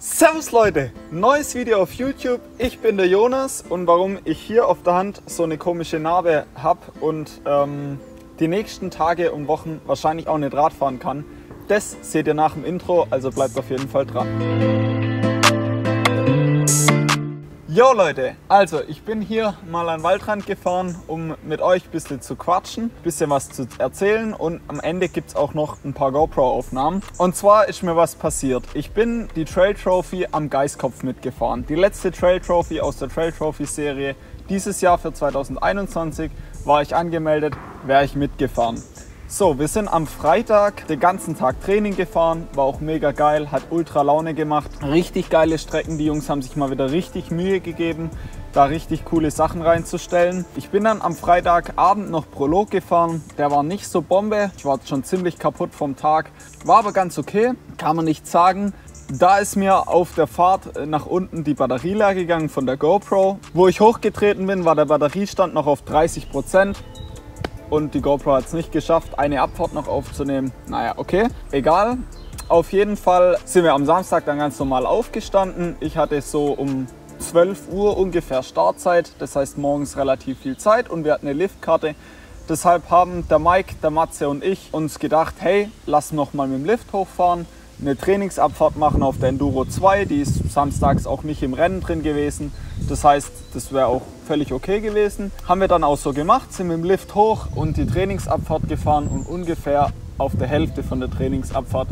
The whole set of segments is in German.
Servus Leute, neues Video auf YouTube. Ich bin der Jonas und warum ich hier auf der Hand so eine komische Narbe habe und ähm, die nächsten Tage und Wochen wahrscheinlich auch nicht Rad fahren kann, das seht ihr nach dem Intro, also bleibt auf jeden Fall dran. Jo Leute, also ich bin hier mal an den Waldrand gefahren, um mit euch ein bisschen zu quatschen, ein bisschen was zu erzählen und am Ende gibt es auch noch ein paar GoPro-Aufnahmen. Und zwar ist mir was passiert. Ich bin die Trail Trophy am Geiskopf mitgefahren. Die letzte Trail Trophy aus der Trail Trophy Serie. Dieses Jahr für 2021 war ich angemeldet, wäre ich mitgefahren. So, wir sind am Freitag den ganzen Tag Training gefahren, war auch mega geil, hat ultra Laune gemacht. Richtig geile Strecken, die Jungs haben sich mal wieder richtig Mühe gegeben, da richtig coole Sachen reinzustellen. Ich bin dann am Freitagabend noch Prolog gefahren, der war nicht so Bombe, ich war schon ziemlich kaputt vom Tag, war aber ganz okay, kann man nicht sagen. Da ist mir auf der Fahrt nach unten die Batterie leer gegangen von der GoPro. Wo ich hochgetreten bin, war der Batteriestand noch auf 30 Prozent und die GoPro hat es nicht geschafft, eine Abfahrt noch aufzunehmen. Naja, okay, egal. Auf jeden Fall sind wir am Samstag dann ganz normal aufgestanden. Ich hatte so um 12 Uhr ungefähr Startzeit, das heißt morgens relativ viel Zeit und wir hatten eine Liftkarte. Deshalb haben der Mike, der Matze und ich uns gedacht, hey, lass noch mal mit dem Lift hochfahren, eine Trainingsabfahrt machen auf der Enduro 2, die ist samstags auch nicht im Rennen drin gewesen. Das heißt, das wäre auch völlig okay gewesen. Haben wir dann auch so gemacht, sind mit dem Lift hoch und die Trainingsabfahrt gefahren und ungefähr auf der Hälfte von der Trainingsabfahrt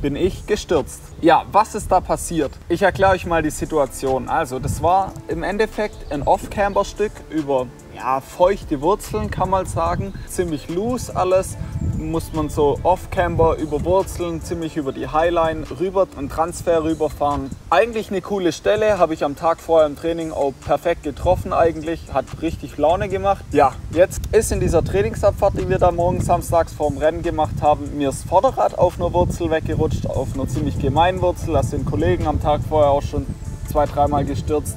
bin ich gestürzt. Ja, was ist da passiert? Ich erkläre euch mal die Situation. Also, das war im Endeffekt ein Off-Camber-Stück über ja, feuchte Wurzeln, kann man sagen. Ziemlich loose alles muss man so Off-Camber über Wurzeln, ziemlich über die Highline rüber und Transfer rüberfahren. Eigentlich eine coole Stelle, habe ich am Tag vorher im Training auch perfekt getroffen eigentlich, hat richtig Laune gemacht. Ja, jetzt ist in dieser Trainingsabfahrt, die wir da morgen samstags vorm Rennen gemacht haben, mir das Vorderrad auf einer Wurzel weggerutscht, auf einer ziemlich gemeinen Wurzel. Da sind Kollegen am Tag vorher auch schon zwei, dreimal gestürzt.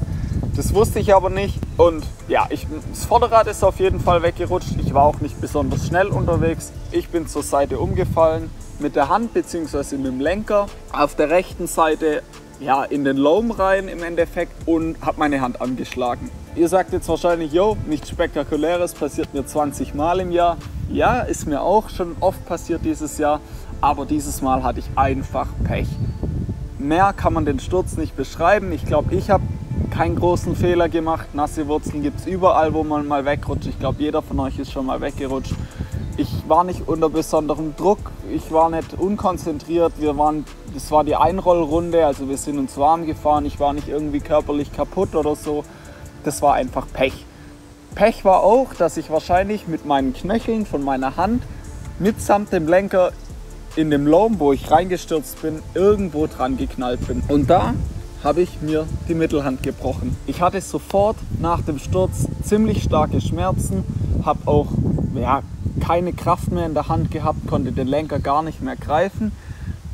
Das wusste ich aber nicht. Und ja, ich, das Vorderrad ist auf jeden Fall weggerutscht. Ich war auch nicht besonders schnell unterwegs. Ich bin zur Seite umgefallen mit der Hand bzw. mit dem Lenker. Auf der rechten Seite ja, in den Loam rein im Endeffekt und habe meine Hand angeschlagen. Ihr sagt jetzt wahrscheinlich, yo, nichts Spektakuläres, passiert mir 20 Mal im Jahr. Ja, ist mir auch schon oft passiert dieses Jahr, aber dieses Mal hatte ich einfach Pech. Mehr kann man den Sturz nicht beschreiben. Ich glaube, ich habe keinen großen Fehler gemacht. Nasse Wurzeln gibt es überall, wo man mal wegrutscht. Ich glaube, jeder von euch ist schon mal weggerutscht. Ich war nicht unter besonderem Druck, ich war nicht unkonzentriert. Wir waren, das war die Einrollrunde, also wir sind uns warm gefahren. Ich war nicht irgendwie körperlich kaputt oder so. Das war einfach Pech. Pech war auch, dass ich wahrscheinlich mit meinen Knöcheln von meiner Hand mitsamt dem Lenker in dem Loam, wo ich reingestürzt bin, irgendwo dran geknallt bin. Und da habe ich mir die Mittelhand gebrochen. Ich hatte sofort nach dem Sturz ziemlich starke Schmerzen, habe auch ja, keine Kraft mehr in der Hand gehabt, konnte den Lenker gar nicht mehr greifen.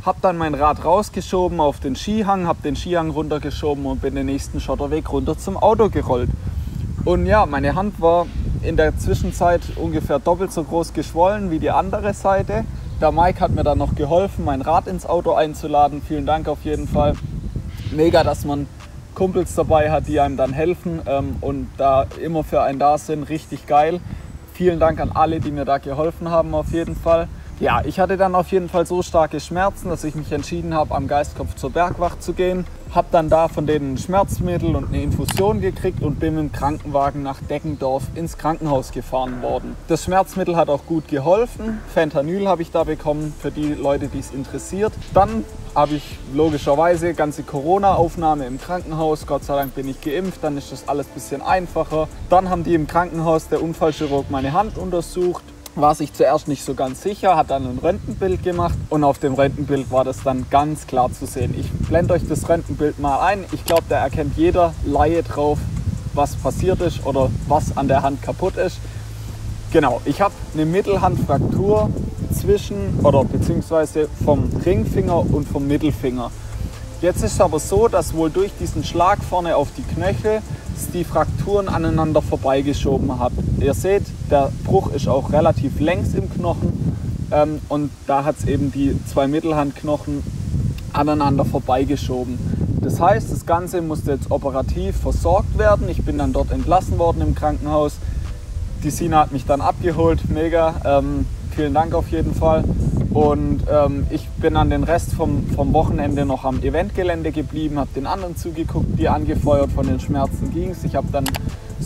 Habe dann mein Rad rausgeschoben auf den Skihang, habe den Skihang runtergeschoben und bin den nächsten Schotterweg runter zum Auto gerollt. Und ja, meine Hand war in der Zwischenzeit ungefähr doppelt so groß geschwollen wie die andere Seite. Der Mike hat mir dann noch geholfen, mein Rad ins Auto einzuladen. Vielen Dank auf jeden Fall mega, dass man Kumpels dabei hat, die einem dann helfen ähm, und da immer für einen da sind. Richtig geil. Vielen Dank an alle, die mir da geholfen haben, auf jeden Fall. Ja, ich hatte dann auf jeden Fall so starke Schmerzen, dass ich mich entschieden habe, am Geistkopf zur Bergwacht zu gehen. Habe dann da von denen ein Schmerzmittel und eine Infusion gekriegt und bin mit dem Krankenwagen nach Deggendorf ins Krankenhaus gefahren worden. Das Schmerzmittel hat auch gut geholfen. Fentanyl habe ich da bekommen für die Leute, die es interessiert. Dann habe ich logischerweise ganze Corona-Aufnahme im Krankenhaus. Gott sei Dank bin ich geimpft, dann ist das alles ein bisschen einfacher. Dann haben die im Krankenhaus, der Unfallchirurg, meine Hand untersucht war sich zuerst nicht so ganz sicher, hat dann ein Röntgenbild gemacht und auf dem Röntgenbild war das dann ganz klar zu sehen. Ich blende euch das Röntgenbild mal ein. Ich glaube, da erkennt jeder Laie drauf, was passiert ist oder was an der Hand kaputt ist. Genau, ich habe eine Mittelhandfraktur zwischen oder beziehungsweise vom Ringfinger und vom Mittelfinger. Jetzt ist es aber so, dass wohl durch diesen Schlag vorne auf die Knöchel die Frakturen aneinander vorbeigeschoben habe. Ihr seht, der Bruch ist auch relativ längs im Knochen ähm, und da hat es eben die zwei Mittelhandknochen aneinander vorbeigeschoben. Das heißt, das Ganze musste jetzt operativ versorgt werden. Ich bin dann dort entlassen worden im Krankenhaus. Die Sina hat mich dann abgeholt, mega. Ähm, vielen Dank auf jeden Fall. Und ähm, ich bin an den Rest vom, vom Wochenende noch am Eventgelände geblieben, habe den anderen zugeguckt, die angefeuert von den Schmerzen ging es. Ich habe dann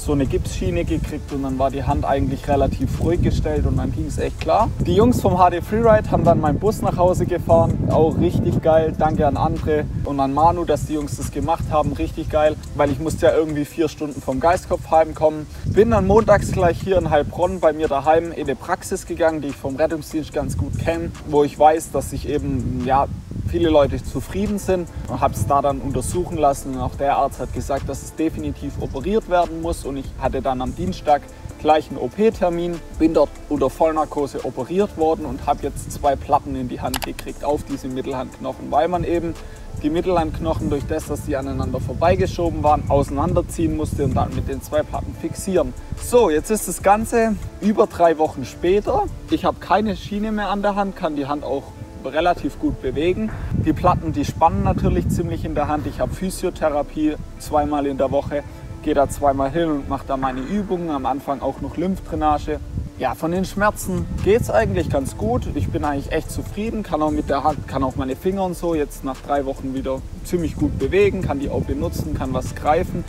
so eine Gipsschiene gekriegt und dann war die Hand eigentlich relativ ruhig gestellt und dann ging es echt klar. Die Jungs vom HD Freeride haben dann meinen Bus nach Hause gefahren, auch richtig geil. Danke an Andre und an Manu, dass die Jungs das gemacht haben, richtig geil, weil ich musste ja irgendwie vier Stunden vom Geistkopf heimkommen. Bin dann montags gleich hier in Heilbronn bei mir daheim in eine Praxis gegangen, die ich vom Rettungsdienst ganz gut kenne, wo ich weiß, dass ich eben ja viele Leute zufrieden sind. und Habe es da dann untersuchen lassen und auch der Arzt hat gesagt, dass es definitiv operiert werden muss und ich hatte dann am Dienstag gleich einen OP-Termin, bin dort unter Vollnarkose operiert worden und habe jetzt zwei Platten in die Hand gekriegt auf diese Mittelhandknochen, weil man eben die Mittelhandknochen durch das, dass die aneinander vorbeigeschoben waren, auseinanderziehen musste und dann mit den zwei Platten fixieren. So, jetzt ist das Ganze über drei Wochen später. Ich habe keine Schiene mehr an der Hand, kann die Hand auch relativ gut bewegen. Die Platten, die spannen natürlich ziemlich in der Hand. Ich habe Physiotherapie zweimal in der Woche, gehe da zweimal hin und mache da meine Übungen. Am Anfang auch noch Lymphdrainage. Ja, von den Schmerzen geht es eigentlich ganz gut. Ich bin eigentlich echt zufrieden, kann auch mit der Hand, kann auch meine Finger und so jetzt nach drei Wochen wieder ziemlich gut bewegen, kann die auch benutzen, kann was greifen.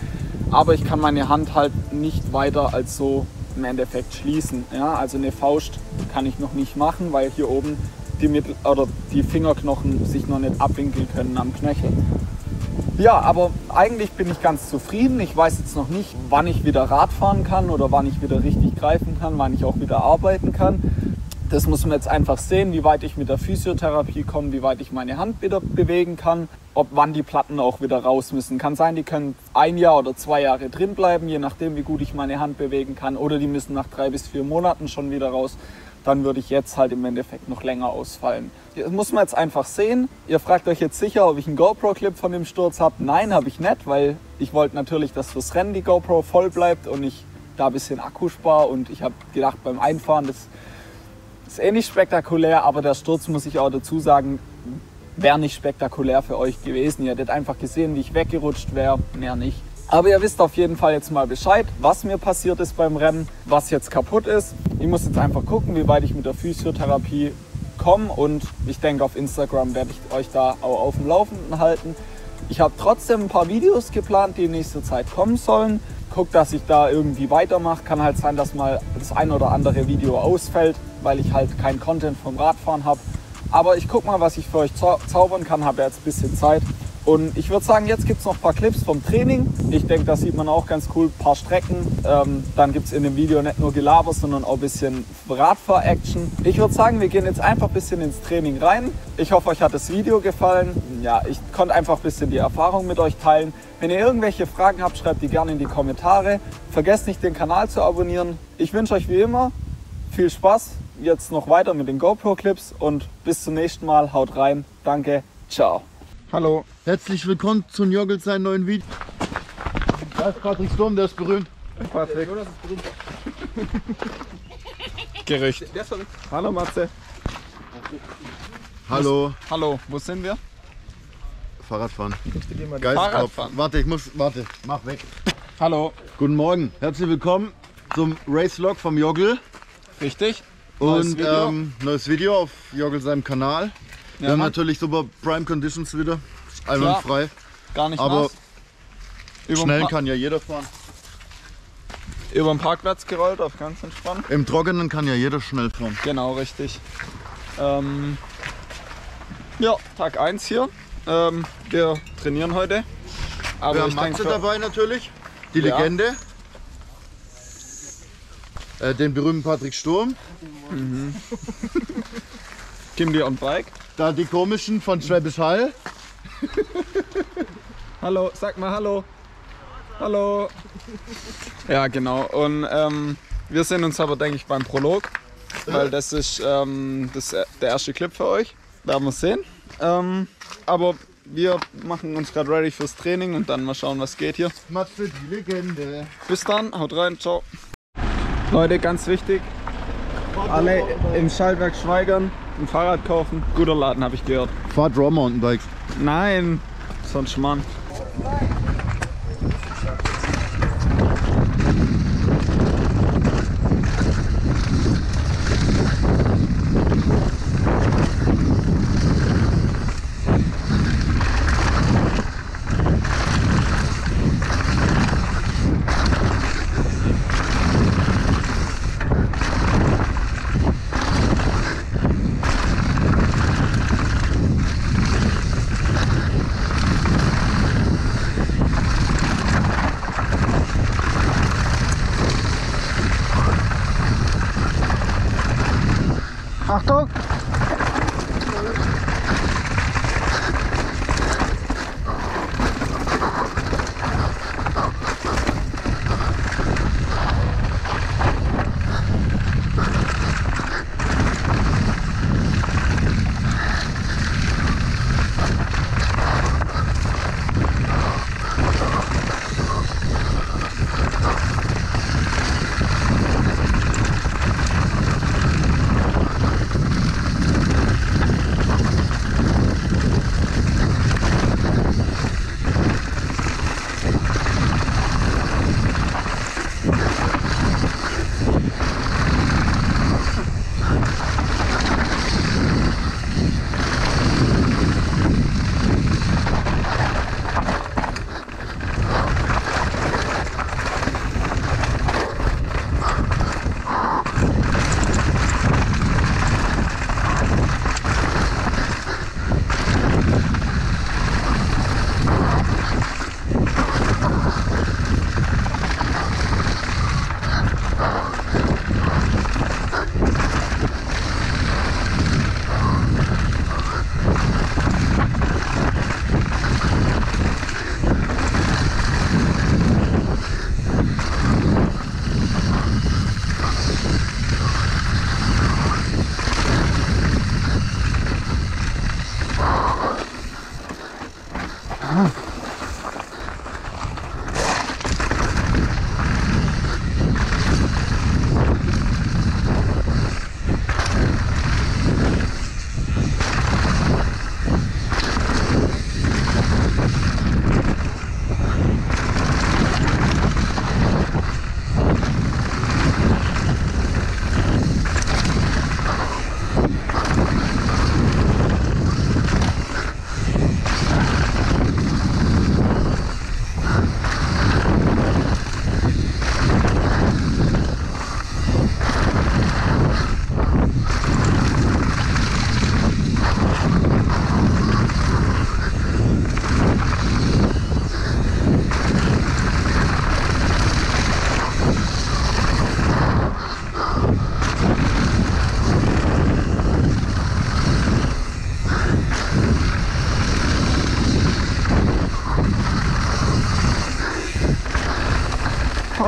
Aber ich kann meine Hand halt nicht weiter als so im Endeffekt schließen. Ja, also eine Faust kann ich noch nicht machen, weil hier oben die, Mittel oder die Fingerknochen sich noch nicht abwinkeln können am Knöchel. Ja, aber eigentlich bin ich ganz zufrieden. Ich weiß jetzt noch nicht, wann ich wieder Rad fahren kann oder wann ich wieder richtig greifen kann, wann ich auch wieder arbeiten kann. Das muss man jetzt einfach sehen, wie weit ich mit der Physiotherapie komme, wie weit ich meine Hand wieder bewegen kann, ob wann die Platten auch wieder raus müssen. Kann sein, die können ein Jahr oder zwei Jahre drin bleiben, je nachdem, wie gut ich meine Hand bewegen kann. Oder die müssen nach drei bis vier Monaten schon wieder raus dann würde ich jetzt halt im Endeffekt noch länger ausfallen. Das muss man jetzt einfach sehen. Ihr fragt euch jetzt sicher, ob ich einen GoPro-Clip von dem Sturz habe. Nein, habe ich nicht, weil ich wollte natürlich, dass fürs Rennen die GoPro voll bleibt und ich da ein bisschen Akku spare. Und ich habe gedacht, beim Einfahren, das ist eh nicht spektakulär, aber der Sturz, muss ich auch dazu sagen, wäre nicht spektakulär für euch gewesen. Ihr hättet einfach gesehen, wie ich weggerutscht wäre, mehr nicht. Aber ihr wisst auf jeden Fall jetzt mal Bescheid, was mir passiert ist beim Rennen, was jetzt kaputt ist. Ich muss jetzt einfach gucken, wie weit ich mit der Physiotherapie komme und ich denke, auf Instagram werde ich euch da auch auf dem Laufenden halten. Ich habe trotzdem ein paar Videos geplant, die in nächster Zeit kommen sollen. Guck, dass ich da irgendwie weitermache. Kann halt sein, dass mal das ein oder andere Video ausfällt, weil ich halt kein Content vom Radfahren habe. Aber ich guck mal, was ich für euch zaubern kann. Habe jetzt ein bisschen Zeit. Und ich würde sagen, jetzt gibt es noch ein paar Clips vom Training. Ich denke, das sieht man auch ganz cool. Ein paar Strecken. Ähm, dann gibt es in dem Video nicht nur Gelaber, sondern auch ein bisschen Radfahr-Action. Ich würde sagen, wir gehen jetzt einfach ein bisschen ins Training rein. Ich hoffe, euch hat das Video gefallen. Ja, ich konnte einfach ein bisschen die Erfahrung mit euch teilen. Wenn ihr irgendwelche Fragen habt, schreibt die gerne in die Kommentare. Vergesst nicht, den Kanal zu abonnieren. Ich wünsche euch wie immer viel Spaß. Jetzt noch weiter mit den GoPro-Clips und bis zum nächsten Mal. Haut rein. Danke. Ciao. Hallo. Herzlich willkommen zu Jogel seinem neuen Video. Da ist Patrick Sturm, der ist berühmt. Patrick. Gerücht. Hallo Matze. Hallo. Hallo, wo sind wir? Fahrradfahren. Geistkopf. Warte, ich muss, warte, mach weg. Hallo. Guten Morgen. Herzlich willkommen zum Race Log vom Jogel. Richtig. Neues Und Video. ähm, neues Video auf Jogel seinem Kanal. Wir Ja, haben Mann. natürlich super Prime Conditions wieder. Einwandfrei. Gar nicht aber nass. Über Schnell kann ja jeder fahren. über den Parkplatz gerollt, auf ganz entspannt. Im Trockenen kann ja jeder schnell fahren. Genau, richtig. Ähm, ja, Tag 1 hier. Ähm, wir trainieren heute. Aber Wir haben Matze dabei natürlich. Die Ja. Legende. Äh, den berühmten Patrick Sturm. Kimli und Bike. Da die komischen von Schwäbisch Hall. Hallo, sag mal Hallo. Hallo. Ja, genau. Und ähm, wir sehen uns aber, denke ich, beim Prolog. Weil das ist ähm, das, der erste Clip für euch. Werden wir sehen. Ähm, aber wir machen uns gerade ready fürs Training und dann mal schauen, was geht hier. Matze, die Legende. Bis dann, haut rein, ciao. Leute, ganz wichtig, alle im Schaltwerk Schweigern ein Fahrrad kaufen. Guter Laden, habe ich gehört. Fahrt Raw Mountainbikes. Nein, sonst Mann.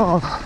Oh.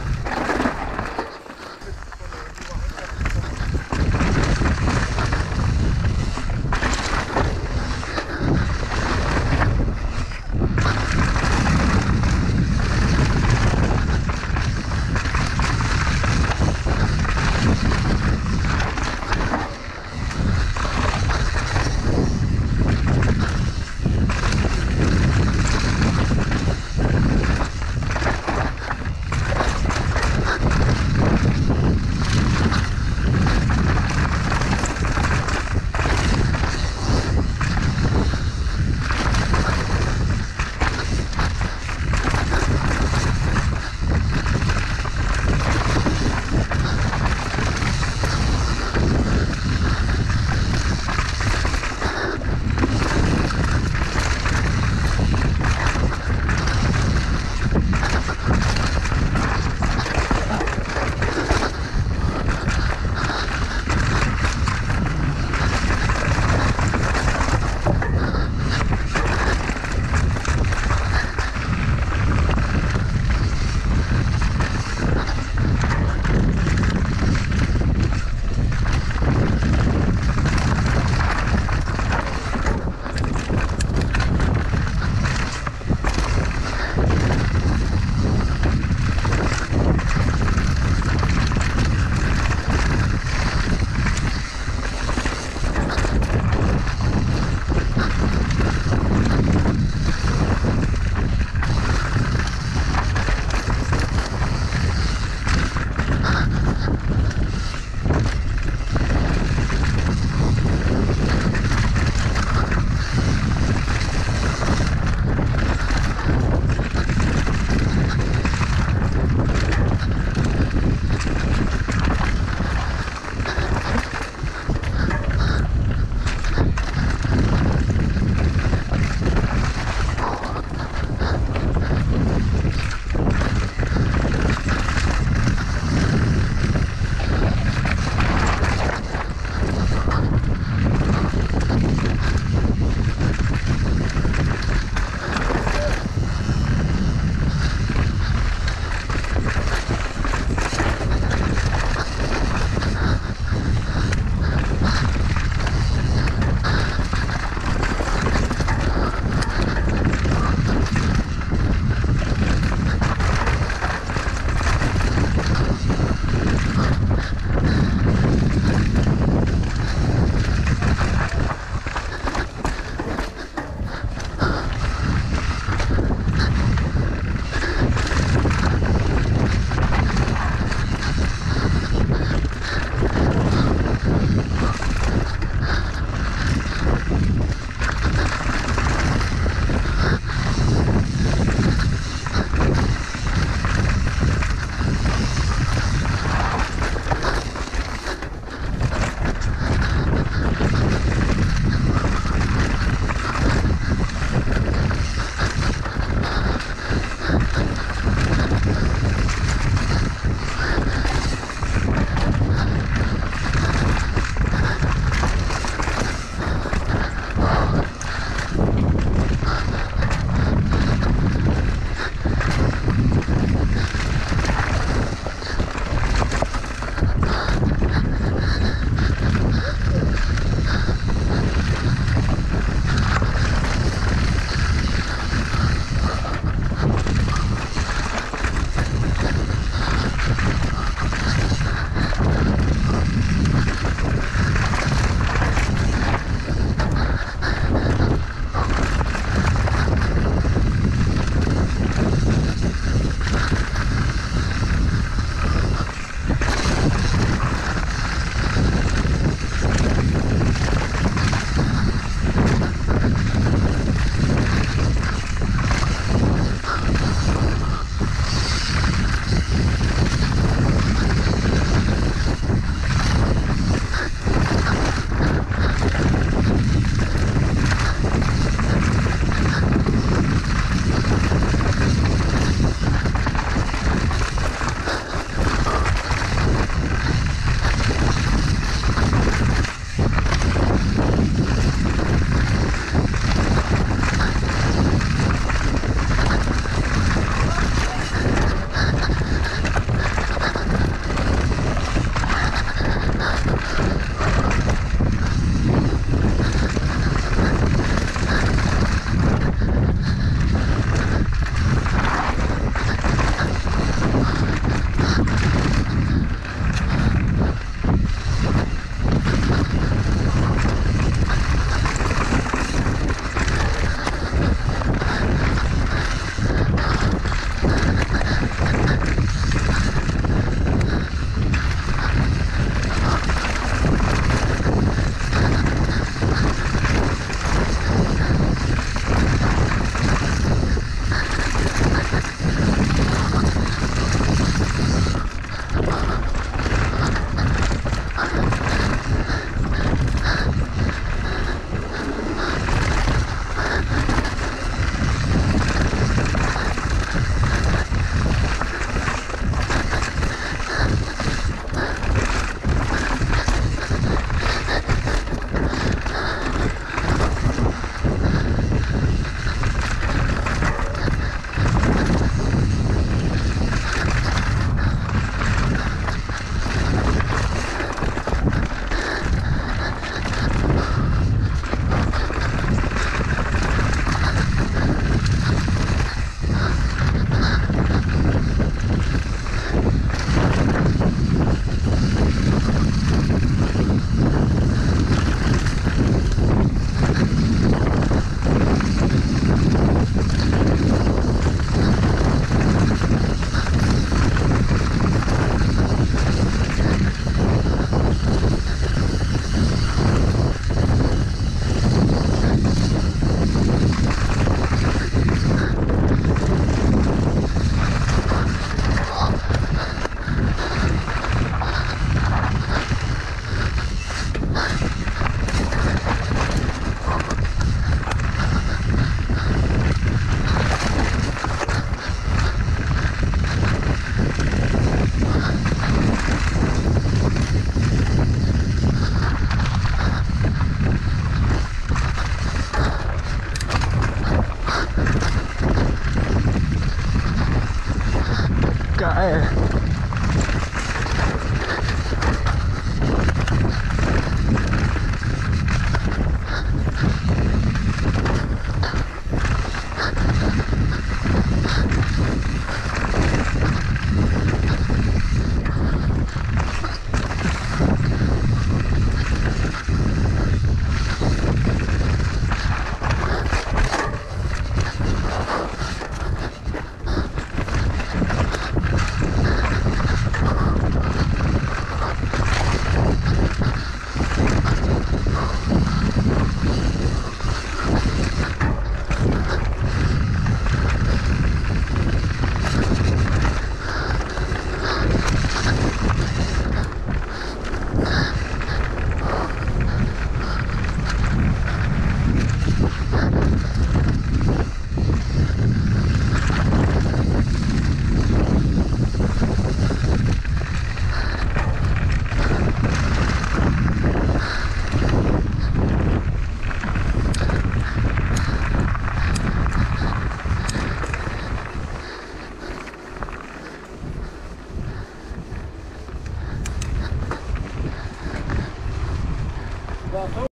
改